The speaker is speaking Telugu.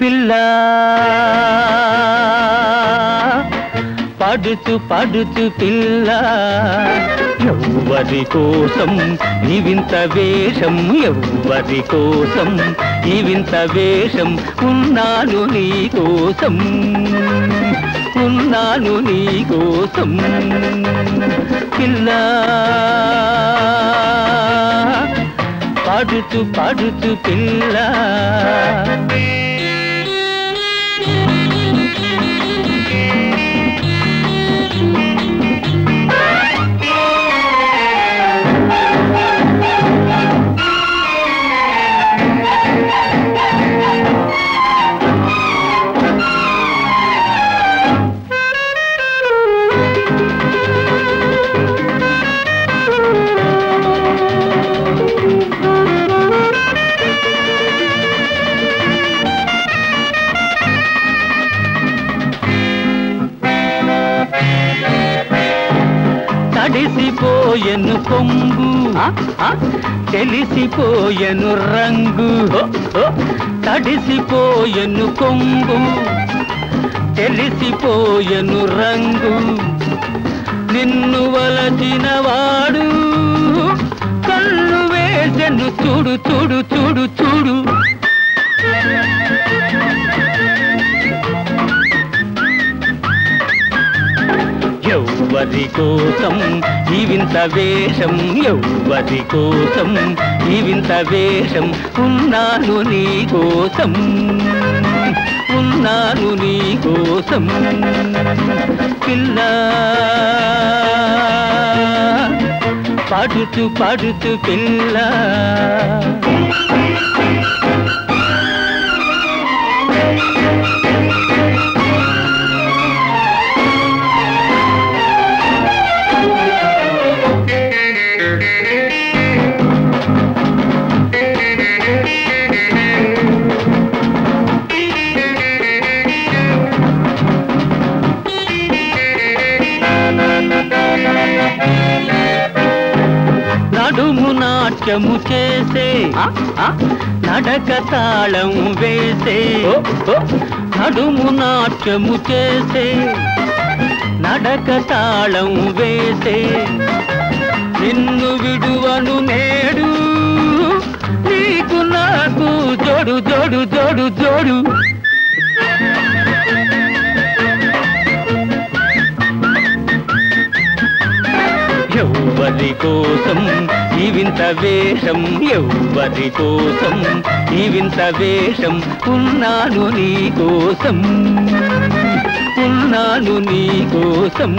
పిల్ల పడుచు పడుచు పిల్ల. ఎవ్వరి కోసం ఈ వింత వేషం ఎవ్వరి కోసం ఈ వింత వేషం ఉన్నాను నీ కోసం. ఉన్నాను నీ కోసం. పిల్ల. పాడుతూ పాడుతూ పిల్ల. తడిసిపోయెను కొంగు. తెలిసిపోయెను రంగు. తడిసిపోయెను కొంగు. తెలిసిపోయెను రంగు. నిన్ను వలచిన వాడు కళ్ళు వేసెను చూడు చూడు ఎవ్వరి కోసం ఈ వింత వేషం ఎవ్వరి కోసం ఈ వింత వేషం ఉన్నాను నీ కోసం. ఉన్నాను నీ కోసం. పిల్ల. పాడుతూ పాడుతూ పిల్ల. నాట్యము చేసే నడక తాళం వేసే నడుము నాట్యము చేసే నడక తాళం వేసే. నిన్ను విడువను నేడు నీకు నాకు జోడు జోడు జోడు జోడు. ఎవ్వరి కోసం? ఈ వింత వేషం ఎవ్వరి కోసం? ఈ వింత వేషం ఉన్నాను నీ కోసం. ఉన్నాను నీ కోసం.